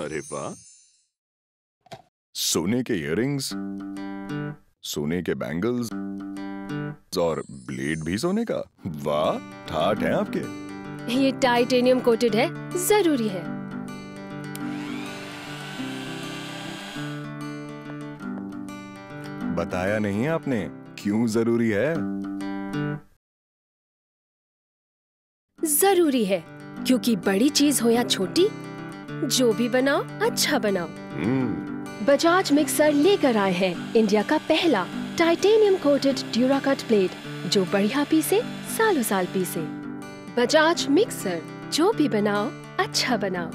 अरे वाह। सोने के इयररिंग्स सोने के बैंगल्स और ब्लेड भी सोने का। वाह ठाट है आपके। ये टाइटेनियम कोटेड है ज़रूरी है। बताया नहीं आपने क्यों ज़रूरी है? ज़रूरी है क्योंकि बड़ी चीज़ हो या छोटी जो भी बनाओ अच्छा बनाओ। बजाज मिक्सर लेकर आए हैं इंडिया का पहला टाइटेनियम कोटेड ड्यूराकट प्लेट जो बढ़िया पीसे, सालों साल पीसे। बजाज मिक्सर, जो भी बनाओ अच्छा बनाओ।